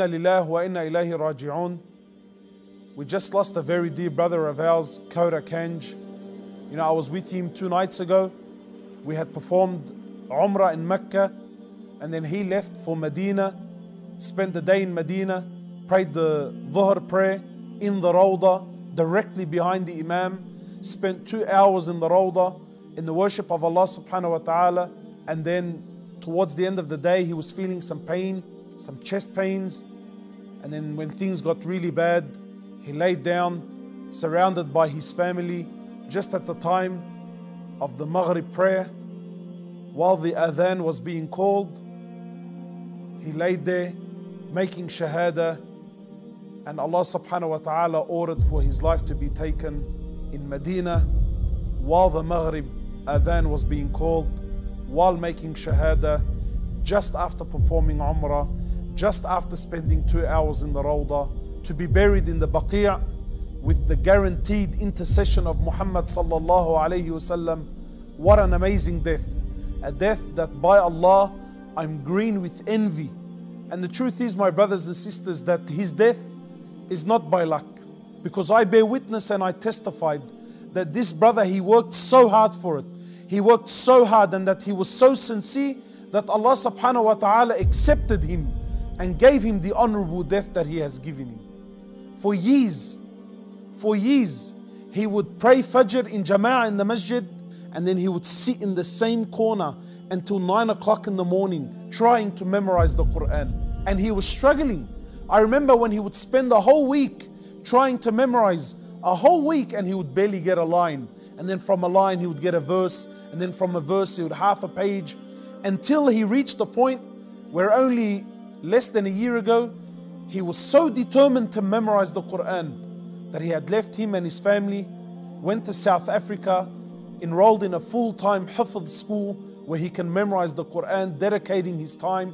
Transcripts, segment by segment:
Inna wa inna ilayhi raji'un. We just lost a very dear brother of ours, Koda Kanj. You know, I was with him two nights ago. We had performed Umrah in Mecca, and then he left for Medina, spent the day in Medina, prayed the Dhuhr prayer in the Rawdah, directly behind the Imam, spent two hours in the Rawdah in the worship of Allah subhanahu wa ta'ala, and then towards the end of the day, he was feeling some pain, some chest pains, and then when things got really bad, he laid down, surrounded by his family, just at the time of the Maghrib prayer, while the adhan was being called. He laid there making shahada, and Allah subhanahu wa ta'ala ordered for his life to be taken in Medina while the Maghrib adhan was being called, while making shahada, just after performing Umrah, just after spending two hours in the Rawdah, to be buried in the Baqi' with the guaranteed intercession of Muhammad sallallahu alayhi wasallam. What an amazing death! A death that by Allah I'm green with envy. And the truth is, my brothers and sisters, that his death is not by luck. Because I bear witness and I testified that this brother, he worked so hard for it. He worked so hard and that he was so sincere that Allah subhanahu wa ta'ala accepted him and gave him the honorable death that he has given him. For years, for years, he would pray Fajr in Jama'ah in the masjid and then he would sit in the same corner until 9 o'clock in the morning trying to memorize the Quran. And he was struggling. I remember when he would spend the whole week trying to memorize a whole week and he would barely get a line. And then from a line he would get a verse, and then from a verse he would half a page until he reached the point where only less than a year ago he was so determined to memorize the Quran that he had left him and his family, went to South Africa, enrolled in a full time Hifz school where he can memorize the Quran, dedicating his time.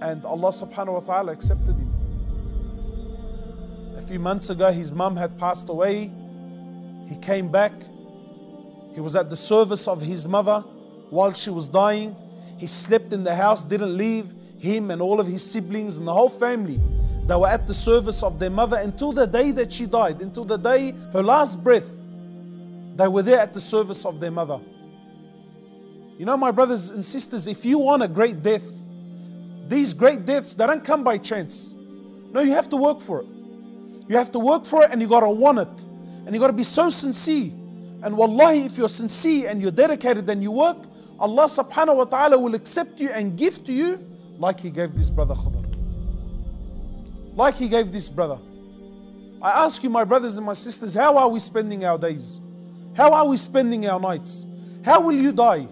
And Allah subhanahu wa ta'ala accepted him. A few months ago, his mum had passed away. He came back. He was at the service of his mother while she was dying. He slept in the house, didn't leave. Him and all of his siblings and the whole family they were at the service of their mother until the day that she died, until the day her last breath. They were there at the service of their mother. You know, my brothers and sisters, if you want a great death, these great deaths, they don't come by chance. No, you have to work for it. You have to work for it and you gotta want it. And you gotta be so sincere. And wallahi, if you're sincere and you're dedicated and you work, Allah subhanahu wa ta'ala will accept you and give to you like He gave this brother Khidr. Like He gave this brother. I ask you, my brothers and my sisters, how are we spending our days? How are we spending our nights? How will you die?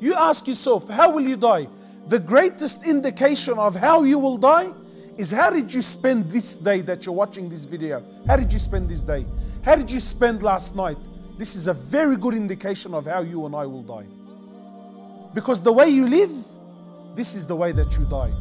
You ask yourself, how will you die? The greatest indication of how you will die is how did you spend this day that you're watching this video? How did you spend this day? How did you spend last night? This is a very good indication of how you and I will die. Because the way you live, this is the way that you die.